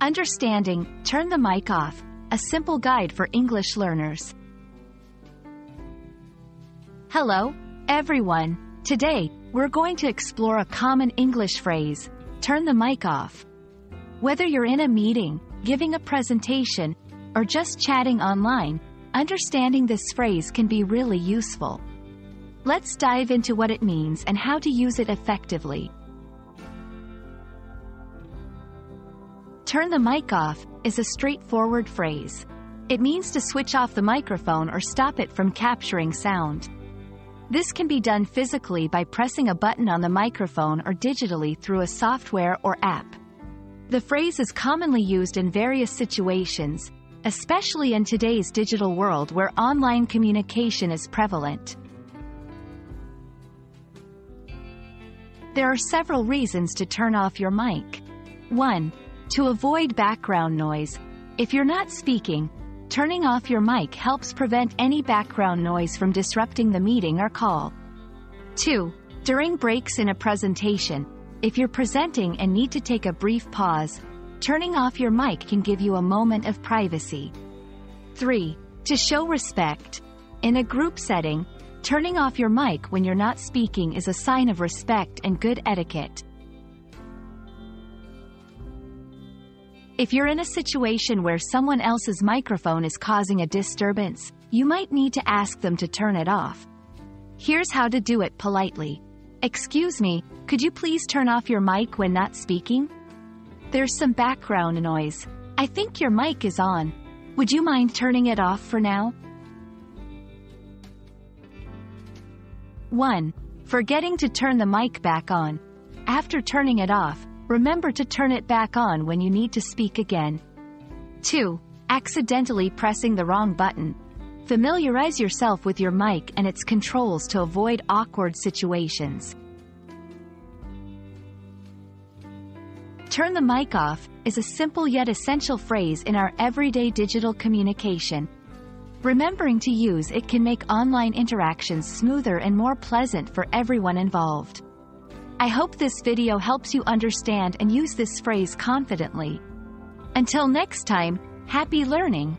Understanding, turn the mic off, a simple guide for English learners. Hello, everyone. Today, we're going to explore a common English phrase, turn the mic off. Whether you're in a meeting, giving a presentation, or just chatting online, understanding this phrase can be really useful. Let's dive into what it means and how to use it effectively. Turn the mic off is a straightforward phrase. It means to switch off the microphone or stop it from capturing sound. This can be done physically by pressing a button on the microphone or digitally through a software or app. The phrase is commonly used in various situations, especially in today's digital world where online communication is prevalent. There are several reasons to turn off your mic. 1. To avoid background noise. If you're not speaking, turning off your mic helps prevent any background noise from disrupting the meeting or call. 2. During breaks in a presentation, if you're presenting and need to take a brief pause, turning off your mic can give you a moment of privacy. 3. To show respect. In a group setting, turning off your mic when you're not speaking is a sign of respect and good etiquette. If you're in a situation where someone else's microphone is causing a disturbance, you might need to ask them to turn it off. Here's how to do it politely. Excuse me, could you please turn off your mic when not speaking? There's some background noise. I think your mic is on. Would you mind turning it off for now? 1. Forgetting to turn the mic back on. After turning it off, Remember to turn it back on when you need to speak again. 2. Accidentally pressing the wrong button. Familiarize yourself with your mic and its controls to avoid awkward situations. Turn the mic off is a simple yet essential phrase in our everyday digital communication. Remembering to use it can make online interactions smoother and more pleasant for everyone involved. I hope this video helps you understand and use this phrase confidently. Until next time, happy learning!